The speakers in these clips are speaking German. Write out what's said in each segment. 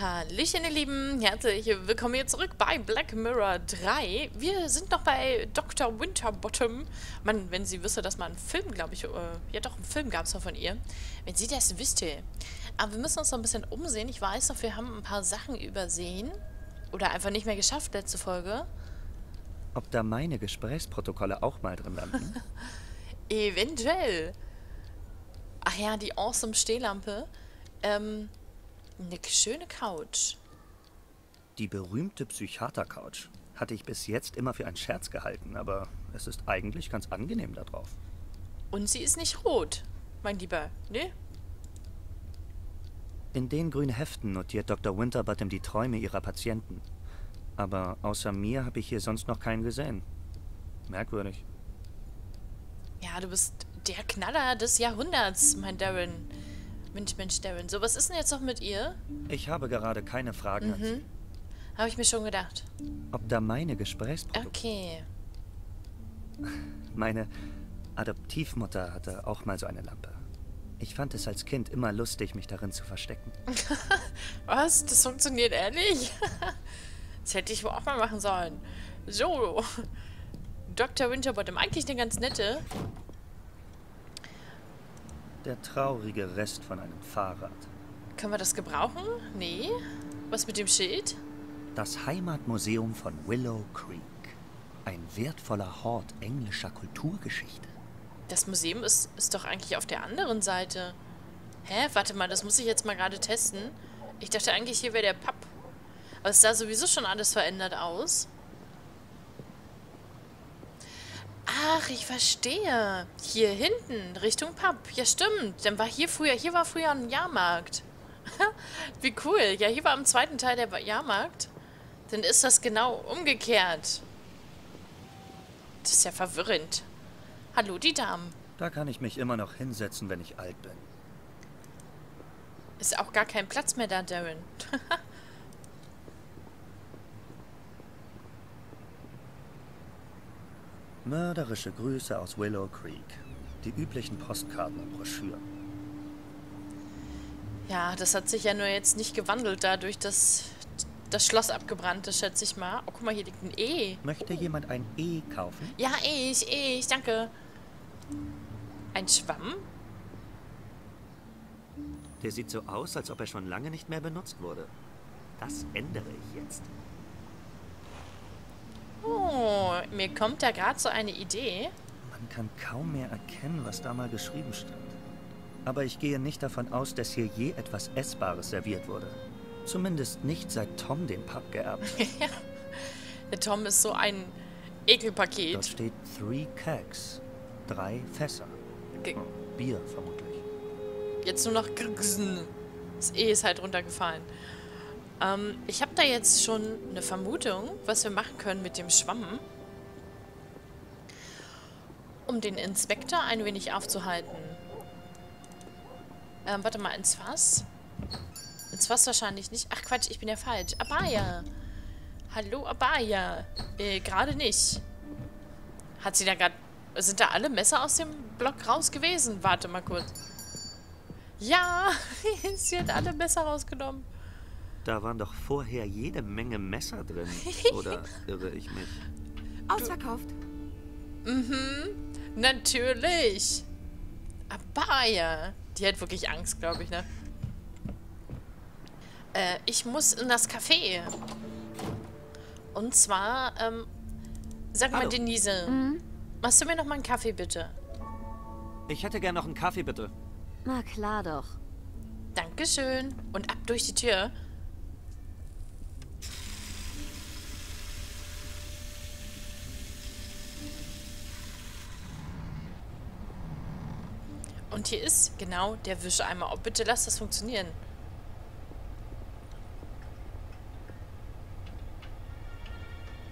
Hallöchen, ihr Lieben. Herzlich willkommen hier zurück bei Black Mirror 3. Wir sind noch bei Dr. Winterbottom. Man, wenn sie wüsste, dass man einen Film, glaube ich, äh, ja doch, einen Film gab es von ihr. Wenn sie das wüsste. Aber wir müssen uns noch ein bisschen umsehen. Ich weiß noch, wir haben ein paar Sachen übersehen. Oder einfach nicht mehr geschafft, letzte Folge. Ob da meine Gesprächsprotokolle auch mal drin landen? Eventuell. Ach ja, die awesome Stehlampe. Ähm... Eine schöne Couch. Die berühmte Psychiater-Couch hatte ich bis jetzt immer für einen Scherz gehalten, aber es ist eigentlich ganz angenehm da drauf. Und sie ist nicht rot, mein Lieber, ne? In den grünen Heften notiert Dr. Winterbottom die Träume ihrer Patienten. Aber außer mir habe ich hier sonst noch keinen gesehen. Merkwürdig. Ja, du bist der Knaller des Jahrhunderts, mein Darren. Mensch, Mensch, Darren. So, was ist denn jetzt noch mit ihr? Ich habe gerade keine Fragen an Sie. Habe ich mir schon gedacht. Ob da meine Gesprächsprodukte... Okay. Meine Adoptivmutter hatte auch mal so eine Lampe. Ich fand es als Kind immer lustig, mich darin zu verstecken. Was? Das funktioniert ehrlich? das hätte ich wohl auch mal machen sollen. So. Dr. Winterbottom. Eigentlich eine ganz nette. Der traurige Rest von einem Fahrrad. Können wir das gebrauchen? Nee. Was mit dem Schild? Das Heimatmuseum von Willow Creek. Ein wertvoller Hort englischer Kulturgeschichte. Das Museum ist, ist doch eigentlich auf der anderen Seite. Hä? Warte mal, das muss ich jetzt mal gerade testen. Ich dachte eigentlich, hier wäre der Pub. Aber es sah sowieso schon alles verändert aus. Ach, ich verstehe. Hier hinten, Richtung Pub. Ja, stimmt. Dann war hier früher, hier war früher ein Jahrmarkt. Wie cool. Ja, hier war am zweiten Teil der Jahrmarkt. Dann ist das genau umgekehrt. Das ist ja verwirrend. Hallo, die Damen. Da kann ich mich immer noch hinsetzen, wenn ich alt bin. Ist auch gar kein Platz mehr da, Darren. Mörderische Grüße aus Willow Creek. Die üblichen Postkarten und Broschüren. Ja, das hat sich ja nur jetzt nicht gewandelt, dadurch, dass das Schloss abgebrannt ist, schätze ich mal. Oh, guck mal, hier liegt ein E. Möchte jemand ein E kaufen? Ja, ich, ich, danke. Ein Schwamm? Der sieht so aus, als ob er schon lange nicht mehr benutzt wurde. Das ändere ich jetzt. Oh, mir kommt da gerade so eine Idee. Man kann kaum mehr erkennen, was da mal geschrieben stand. Aber ich gehe nicht davon aus, dass hier je etwas Essbares serviert wurde. Zumindest nicht seit Tom den Pub geerbt hat. Der Tom ist so ein Ekelpaket. Dort steht Three Kegs. Drei Fässer. Ge Oh, Bier vermutlich. Jetzt nur noch Grgsen. Das E ist halt runtergefallen. Ähm, ich habe da jetzt schon eine Vermutung, was wir machen können mit dem Schwamm. Um den Inspektor ein wenig aufzuhalten. Ähm, warte mal, ins Fass? Ins Fass wahrscheinlich nicht. Ach Quatsch, ich bin ja falsch. Abaya. Hallo, Abaya. Äh, gerade nicht. Hat sie da gerade... Sind da alle Messer aus dem Block raus gewesen? Warte mal kurz. Ja, sie hat alle Messer rausgenommen. Da waren doch vorher jede Menge Messer drin. Oder irre ich mich? Ausverkauft. Natürlich. Abaya. Die hat wirklich Angst, glaube ich, ne? Äh, ich muss in das Café. Und zwar, ähm, sag mal, Hallo. Denise. Machst du mir noch mal einen Kaffee, bitte? Ich hätte gern noch einen Kaffee, bitte. Na klar doch. Dankeschön. Und ab durch die Tür. Und hier ist genau der Wischeimer. Oh, bitte lass das funktionieren.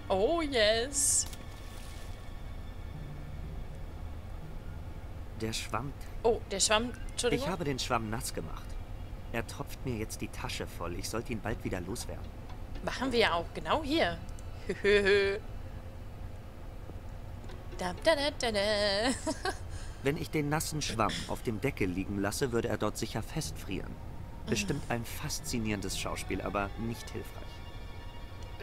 Oh, yes. Der Schwamm. Oh, der Schwamm. Entschuldigung. Ich habe den Schwamm nass gemacht. Er tropft mir jetzt die Tasche voll. Ich sollte ihn bald wieder loswerden. Machen wir ja auch genau hier. Da, da, da, da, da. Wenn ich den nassen Schwamm auf dem Deckel liegen lasse, würde er dort sicher festfrieren. Bestimmt ein faszinierendes Schauspiel, aber nicht hilfreich.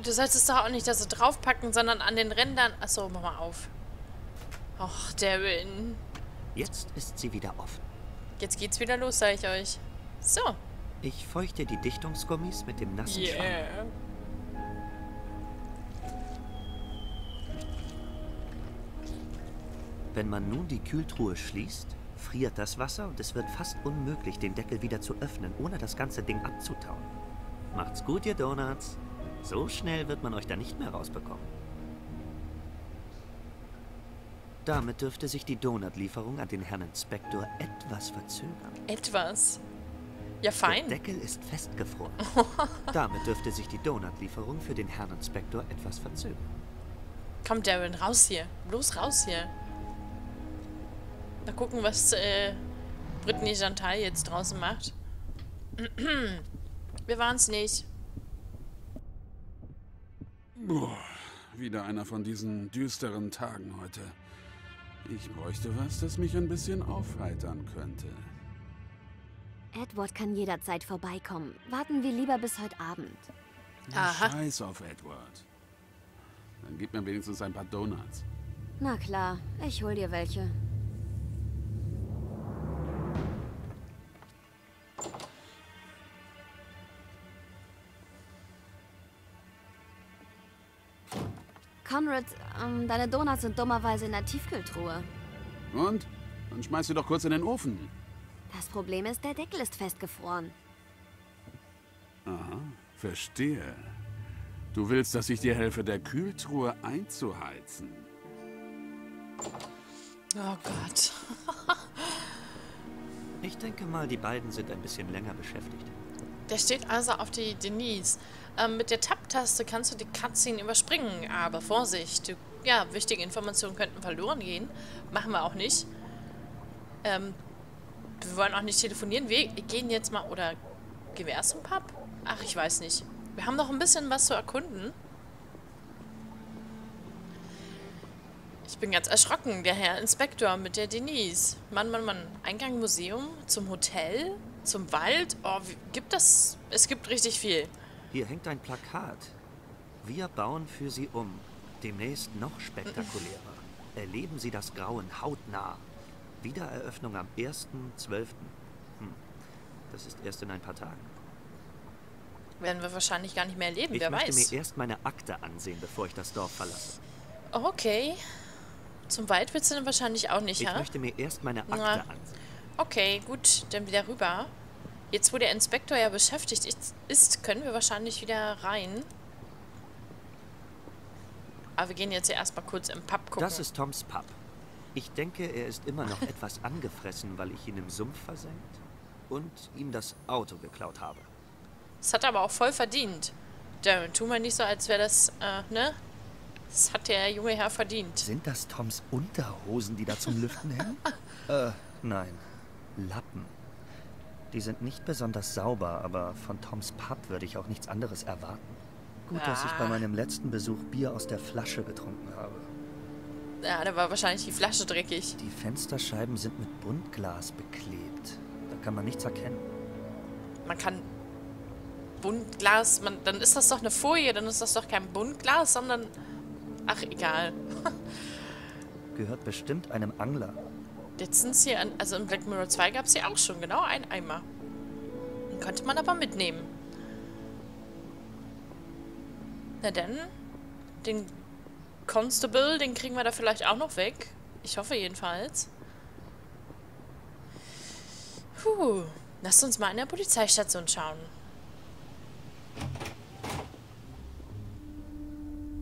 Du sollst es doch auch nicht da so draufpacken, sondern an den Rändern... Achso, mach mal auf. Och, Darren. Jetzt ist sie wieder offen. Jetzt geht's wieder los, sag ich euch. So. Ich feuchte die Dichtungsgummis mit dem nassen Schwamm. Wenn man nun die Kühltruhe schließt, friert das Wasser und es wird fast unmöglich, den Deckel wieder zu öffnen, ohne das ganze Ding abzutauen. Macht's gut, ihr Donuts. So schnell wird man euch da nicht mehr rausbekommen. Damit dürfte sich die Donutlieferung an den Herrn Inspektor etwas verzögern. Etwas. Ja, Der fein. Deckel ist festgefroren. Damit dürfte sich die Donutlieferung für den Herrn Inspektor etwas verzögern. Komm, Darren, raus hier. Bloß raus hier. Mal gucken, was äh, Brittany Chantal jetzt draußen macht. Wir waren's nicht. Boah, wieder einer von diesen düsteren Tagen heute. Ich bräuchte was, das mich ein bisschen aufheitern könnte. Edward kann jederzeit vorbeikommen. Warten wir lieber bis heute Abend. Aha. Scheiß auf Edward. Dann gib mir wenigstens ein paar Donuts. Na klar, ich hol dir welche. Ähm, deine Donuts sind dummerweise in der Tiefkühltruhe. Und? Dann schmeiß sie doch kurz in den Ofen. Das Problem ist, der Deckel ist festgefroren. Aha, verstehe. Du willst, dass ich dir helfe, der Kühltruhe einzuheizen. Oh Gott. Ich denke mal, die beiden sind ein bisschen länger beschäftigt. Der steht also auf die Denise. Ähm, mit der Tab-Taste kannst du die Cutscene überspringen, aber Vorsicht, du, ja, wichtige Informationen könnten verloren gehen. Machen wir auch nicht. Ähm, wir wollen auch nicht telefonieren. Wir gehen jetzt mal, oder gehen wir erst zum Pub? Ach, ich weiß nicht. Wir haben noch ein bisschen was zu erkunden. Ich bin ganz erschrocken, der Herr Inspektor mit der Denise. Mann, Mann, Mann. Eingang Museum, zum Hotel, zum Wald. Oh, gibt das... Es gibt richtig viel. Hier hängt ein Plakat. Wir bauen für Sie um. Demnächst noch spektakulärer. Erleben Sie das Grauen hautnah. Wiedereröffnung am 1.12. Hm. Das ist erst in ein paar Tagen. Werden wir wahrscheinlich gar nicht mehr erleben, Ich wer möchte weiß. mir erst meine Akte ansehen, bevor ich das Dorf verlasse. Okay. Zum Wald willst du dann wahrscheinlich auch nicht, Ich ja? möchte mir erst meine Akte Na. ansehen. Okay, gut, dann wieder rüber. Jetzt, wo der Inspektor ja beschäftigt ist, können wir wahrscheinlich wieder rein. Aber wir gehen jetzt ja erstmal kurz im Pub gucken. Das ist Toms Pub. Ich denke, er ist immer noch etwas angefressen, weil ich ihn im Sumpf versenkt und ihm das Auto geklaut habe. Das hat er aber auch voll verdient. Darren, tu mal nicht so, als wäre das, äh, ne? Das hat der junge Herr verdient. Sind das Toms Unterhosen, die da zum Lüften hängen? äh, nein. Lappen. Die sind nicht besonders sauber, aber von Toms Pub würde ich auch nichts anderes erwarten. Gut, dass ich bei Ah. meinem letzten Besuch Bier aus der Flasche getrunken habe. Ja, da war wahrscheinlich die Flasche dreckig. Die Fensterscheiben sind mit Buntglas beklebt. Da kann man nichts erkennen. Man kann Buntglas, man, dann ist das doch eine Folie, dann ist das doch kein Buntglas, sondern. Ach, egal. Gehört bestimmt einem Angler. Jetzt sind hier, an, also in Black Mirror 2 gab es hier auch schon genau einen Eimer. Den konnte man aber mitnehmen. Na dann, den Constable, den kriegen wir da vielleicht auch noch weg. Ich hoffe jedenfalls. Puh, lasst uns mal in der Polizeistation schauen.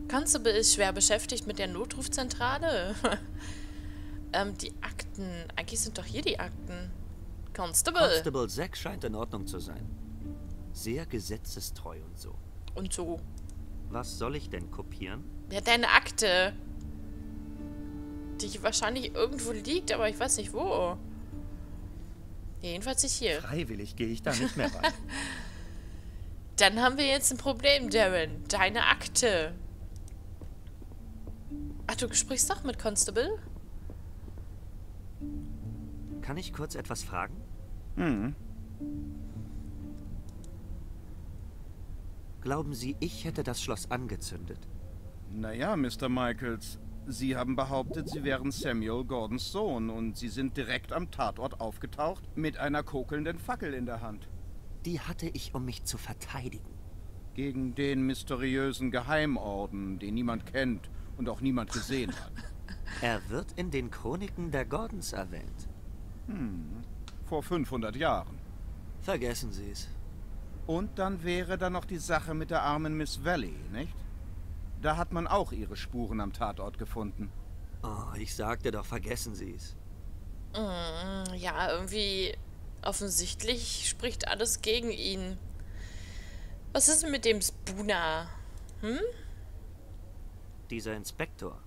Constable ist schwer beschäftigt mit der Notrufzentrale. ähm, die Akten. Eigentlich sind doch hier die Akten. Constable. Constable Zack scheint in Ordnung zu sein. Sehr gesetzestreu und so. Und so. Was soll ich denn kopieren? Ja, deine Akte. Die wahrscheinlich irgendwo liegt, aber ich weiß nicht wo. Jedenfalls nicht hier. Freiwillig gehe ich da nicht mehr rein. Dann haben wir jetzt ein Problem, Darren. Deine Akte. Ach, du sprichst doch mit Constable? Kann ich kurz etwas fragen? Glauben Sie, ich hätte das Schloss angezündet? Naja, Mr. Michaels, Sie haben behauptet, Sie wären Samuel Gordons Sohn und Sie sind direkt am Tatort aufgetaucht mit einer kokelnden Fackel in der Hand. Die hatte ich, um mich zu verteidigen. Gegen den mysteriösen Geheimorden, den niemand kennt und auch niemand gesehen hat. Er wird in den Chroniken der Gordons erwähnt. Vor 500 Jahren. Vergessen Sie es. Und dann wäre da noch die Sache mit der armen Miss Valley, nicht? Da hat man auch ihre Spuren am Tatort gefunden. Oh, ich sagte doch, vergessen Sie es. Mm, Ja, irgendwie offensichtlich spricht alles gegen ihn. Was ist denn mit dem Spooner? Dieser Inspektor.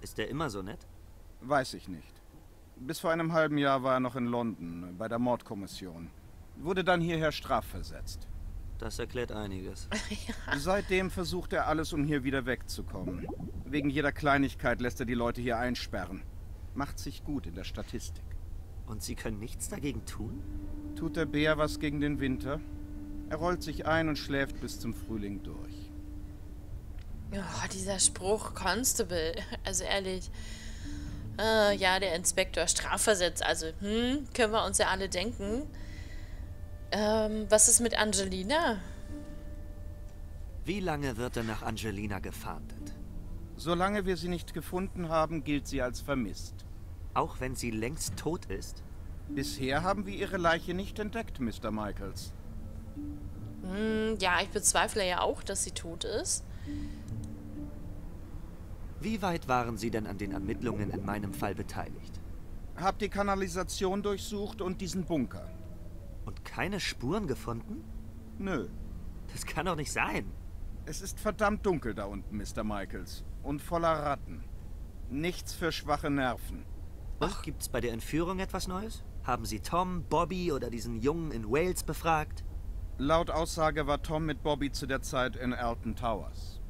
Ist der immer so nett? Weiß ich nicht. Bis vor einem halben Jahr war er noch in London bei der Mordkommission. Wurde dann hierher strafversetzt. Das erklärt einiges. Seitdem versucht er alles, um hier wieder wegzukommen. Wegen jeder Kleinigkeit lässt er die Leute hier einsperren. Macht sich gut in der Statistik. Und Sie können nichts dagegen tun? Tut der Bär was gegen den Winter? Er rollt sich ein und schläft bis zum Frühling durch. Oh, dieser Spruch, Constable. Also ehrlich. Äh, ja, der Inspektor strafversetzt. Also, hm, können wir uns ja alle denken. Ähm, was ist mit Angelina? Wie lange wird er nach Angelina gefahndet? Solange wir sie nicht gefunden haben, gilt sie als vermisst. Auch wenn sie längst tot ist? Bisher haben wir ihre Leiche nicht entdeckt, Mr. Michaels. Hm, ja, ich bezweifle ja auch, dass sie tot ist. Wie weit waren Sie denn an den Ermittlungen in meinem Fall beteiligt? Hab die Kanalisation durchsucht und diesen Bunker. Und keine Spuren gefunden? Nö. Das kann doch nicht sein. Es ist verdammt dunkel da unten, Mr. Michaels. Und voller Ratten. Nichts für schwache Nerven. Und gibt's bei der Entführung etwas Neues? Haben Sie Tom, Bobby oder diesen Jungen in Wales befragt? Laut Aussage war Tom mit Bobby zu der Zeit in Alton Towers.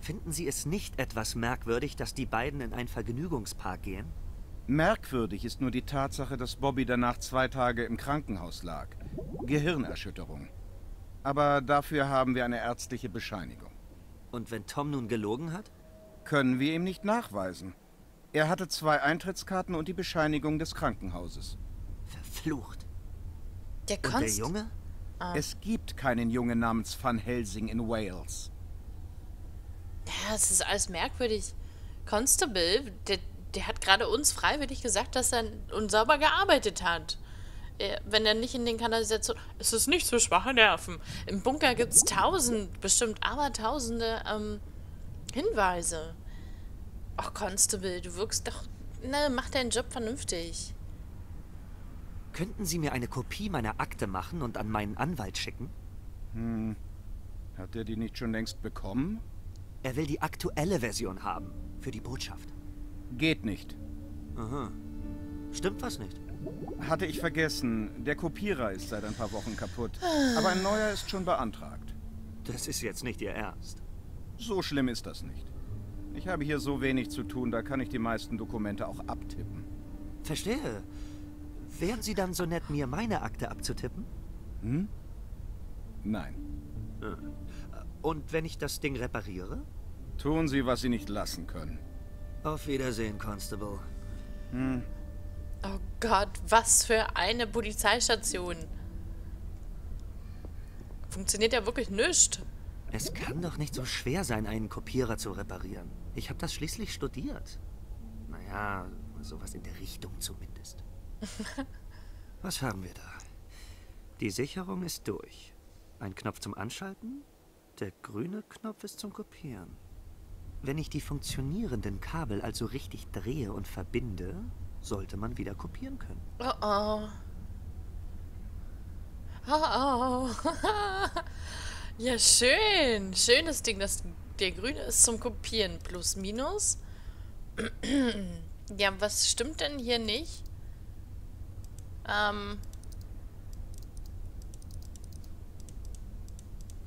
Finden Sie es nicht etwas merkwürdig, dass die beiden in einen Vergnügungspark gehen? Merkwürdig ist nur die Tatsache, dass Bobby danach zwei Tage im Krankenhaus lag. Gehirnerschütterung. Aber dafür haben wir eine ärztliche Bescheinigung. Und wenn Tom nun gelogen hat? Können wir ihm nicht nachweisen. Er hatte zwei Eintrittskarten und die Bescheinigung des Krankenhauses. Verflucht. Der Und der Konst Junge? Es gibt keinen Jungen namens Van Helsing in Wales. Ja, es ist alles merkwürdig. Constable, der, der hat gerade uns freiwillig gesagt, dass er unsauber gearbeitet hat. Er, wenn er nicht in den Kanalisation. Es ist nicht für schwache Nerven. Im Bunker gibt es tausend, bestimmt abertausende ähm, Hinweise. Ach, Constable, du wirkst doch. Ne, mach deinen Job vernünftig. Könnten Sie mir eine Kopie meiner Akte machen und an meinen Anwalt schicken? Hat er die nicht schon längst bekommen? Er will die aktuelle Version haben. Für die Botschaft. Geht nicht. Stimmt was nicht? Hatte ich vergessen. Der Kopierer ist seit ein paar Wochen kaputt. Aber ein neuer ist schon beantragt. Das ist jetzt nicht Ihr Ernst. So schlimm ist das nicht. Ich habe hier so wenig zu tun, da kann ich die meisten Dokumente auch abtippen. Verstehe. Wären Sie dann so nett, mir meine Akte abzutippen? Nein. Und wenn ich das Ding repariere? Tun Sie, was Sie nicht lassen können. Auf Wiedersehen, Constable. Oh Gott, was für eine Polizeistation. Funktioniert ja wirklich nichts. Es kann doch nicht so schwer sein, einen Kopierer zu reparieren. Ich habe das schließlich studiert. Naja, sowas in der Richtung zumindest. Was haben wir da? Die Sicherung ist durch. Ein Knopf zum Anschalten? Der grüne Knopf ist zum Kopieren. Wenn ich die funktionierenden Kabel also richtig drehe und verbinde, sollte man wieder kopieren können. Oh oh. Oh oh. ja, schön. Schönes Ding. Das, der grüne ist zum Kopieren. Plus, minus. ja, was stimmt denn hier nicht? Ähm.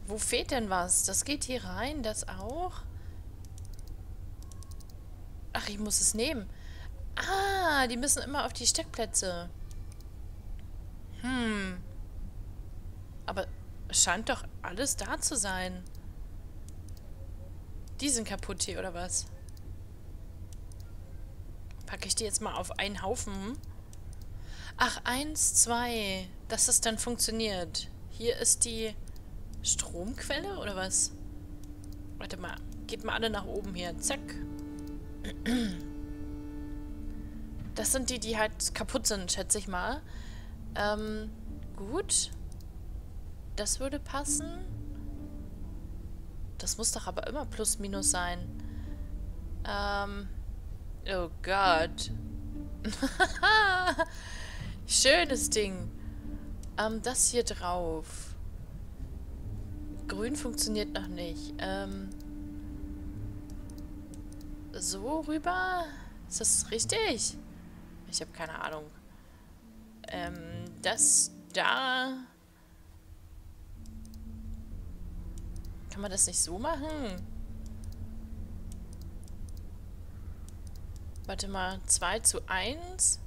Wo fehlt denn was? Das geht hier rein, das auch? Ach, ich muss es nehmen. Ah, die müssen immer auf die Steckplätze. Hm. Aber Scheint doch alles da zu sein. Die sind kaputt hier, oder was? Packe ich die jetzt mal auf einen Haufen? Ach, eins, zwei. Dass das dann funktioniert. Hier ist die Stromquelle, oder was? Warte mal. Geht mal alle nach oben hier. Zack. Das sind die, die halt kaputt sind, schätze ich mal. Ähm, gut. Das würde passen. Das muss doch aber immer plus minus sein. Ähm. Oh Gott. Schönes Ding. Ähm, das hier drauf. Grün funktioniert noch nicht. Ähm. So rüber? Ist das richtig? Ich habe keine Ahnung. Ähm, das da... Kann man das nicht so machen? Warte mal, 2 zu 1?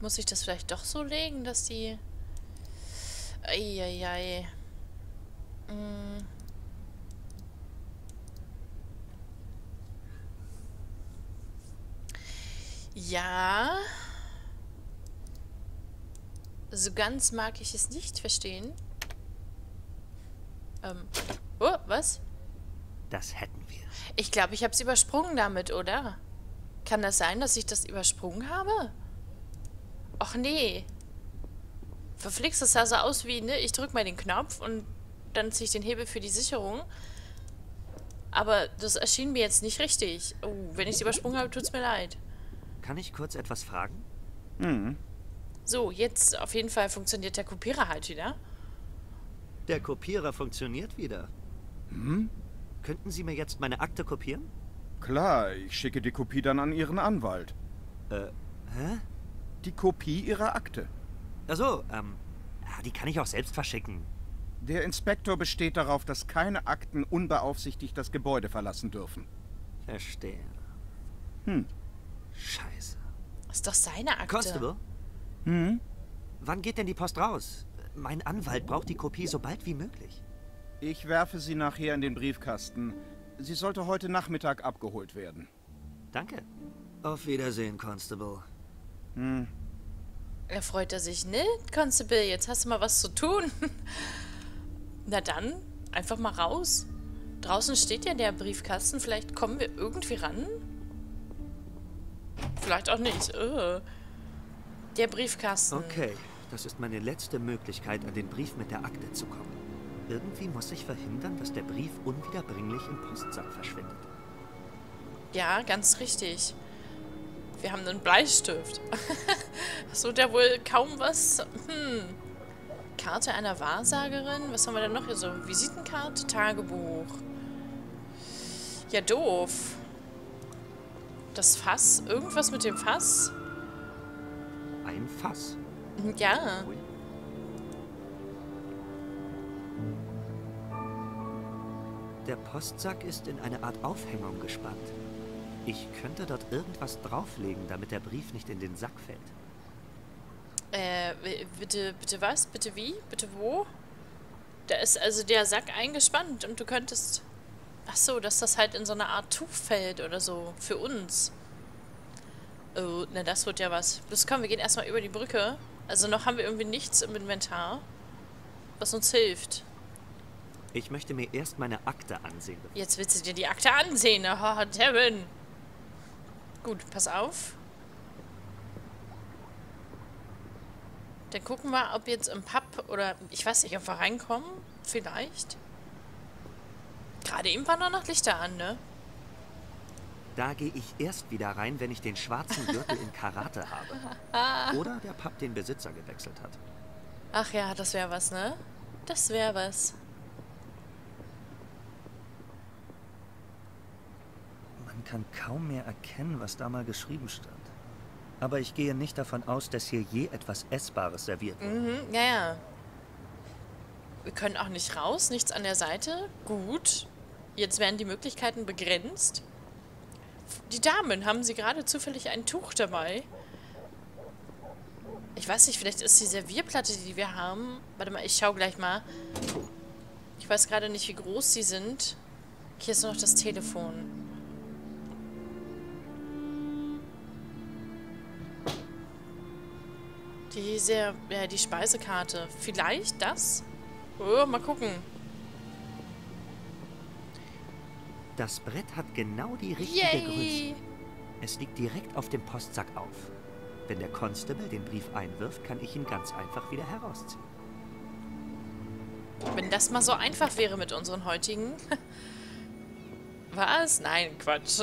Muss ich das vielleicht doch so legen, dass die... Eieiei. Hm. Ja. So ganz mag ich es nicht verstehen. Ähm. Oh, was? Das hätten wir. Ich glaube, ich habe es übersprungen damit, oder? Kann das sein, dass ich das übersprungen habe? Och nee. Verflixt, das sah so aus wie, ne? Ich drück mal den Knopf und dann ziehe ich den Hebel für die Sicherung. Aber das erschien mir jetzt nicht richtig. Oh, wenn ich es übersprungen habe, tut's mir leid. Kann ich kurz etwas fragen? Hm. So, jetzt auf jeden Fall funktioniert der Kopierer halt wieder. Der Kopierer funktioniert wieder. Hm? Könnten Sie mir jetzt meine Akte kopieren? Klar, ich schicke die Kopie dann an Ihren Anwalt. Äh, hä? Die Kopie Ihrer Akte. Achso, ähm, die kann ich auch selbst verschicken. Der Inspektor besteht darauf, dass keine Akten unbeaufsichtigt das Gebäude verlassen dürfen. Verstehe. Hm. Scheiße. Ist doch seine Akte. Constable, Hm? wann geht denn die Post raus? Mein Anwalt braucht die Kopie so bald wie möglich. Ich werfe sie nachher in den Briefkasten. Sie sollte heute Nachmittag abgeholt werden. Danke. Auf Wiedersehen, Constable. Hm. Er freut er sich, ne, Constable? Jetzt hast du mal was zu tun. Na dann, einfach mal raus. Draußen steht ja der Briefkasten. Vielleicht kommen wir irgendwie ran? Vielleicht auch nicht. Äh. Der Briefkasten. Okay, das ist meine letzte Möglichkeit, an den Brief mit der Akte zu kommen. Irgendwie muss ich verhindern, dass der Brief unwiederbringlich im Postsack verschwindet. Ja, ganz richtig. Wir haben einen Bleistift. so der wohl kaum was. Hm. Karte einer Wahrsagerin. Was haben wir denn noch hier so? Visitenkarte, Tagebuch. Ja, doof. Das Fass. Irgendwas mit dem Fass? Ein Fass. Ja. Ui. Der Postsack ist in eine Art Aufhängung gespannt. Ich könnte dort irgendwas drauflegen, damit der Brief nicht in den Sack fällt. Äh, bitte, bitte was? Bitte wie? Bitte wo? Da ist also der Sack eingespannt und du könntest. Ach so, dass das halt in so eine Art Tuch fällt oder so. Für uns. Oh, na, das wird ja was. Los, komm, wir gehen erstmal über die Brücke. Also noch haben wir irgendwie nichts im Inventar, was uns hilft. Ich möchte mir erst meine Akte ansehen. Jetzt willst du dir die Akte ansehen. Oh, Devin. Gut, pass auf. Dann gucken wir, ob jetzt im Pub oder ich weiß nicht, ob wir reinkommen. Vielleicht. Gerade eben waren da noch Lichter an, ne? Da gehe ich erst wieder rein, wenn ich den schwarzen Gürtel in Karate habe. Oder der Pub den Besitzer gewechselt hat. Ach ja, das wäre was, ne? Das wäre was. Man kann kaum mehr erkennen, was da mal geschrieben stand. Aber ich gehe nicht davon aus, dass hier je etwas Essbares serviert wird. Mhm, ja, ja. Wir können auch nicht raus, nichts an der Seite. Gut. Jetzt werden die Möglichkeiten begrenzt. Die Damen, haben sie gerade zufällig ein Tuch dabei? Ich weiß nicht, vielleicht ist die Servierplatte, die wir haben... Warte mal, ich schau gleich mal. Ich weiß gerade nicht, wie groß sie sind. Hier ist noch das Telefon. Die sehr, ja, die Speisekarte. Vielleicht das? Oh, mal gucken. Das Brett hat genau die richtige Yay! Größe. Es liegt direkt auf dem Postsack auf. Wenn der Constable den Brief einwirft, kann ich ihn ganz einfach wieder herausziehen. Wenn das mal so einfach wäre mit unseren heutigen. Was? Nein, Quatsch.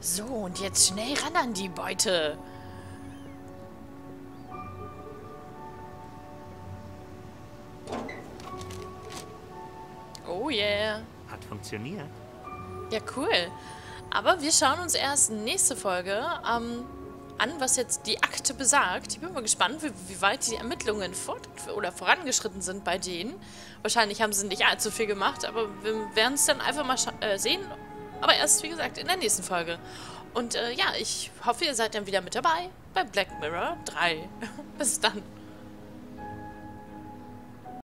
So, und jetzt schnell ran an die Beute. Oh yeah. Hat funktioniert. Ja, cool. Aber wir schauen uns erst nächste Folge ähm, an, was jetzt die Akte besagt. Ich bin mal gespannt, wie, wie weit die Ermittlungen fort oder vorangeschritten sind bei denen. Wahrscheinlich haben sie nicht allzu viel gemacht, aber wir werden es dann einfach mal äh, sehen. Aber erst, wie gesagt, in der nächsten Folge. Und äh, ja, ich hoffe, ihr seid dann wieder mit dabei bei Black Mirror 3. Bis dann.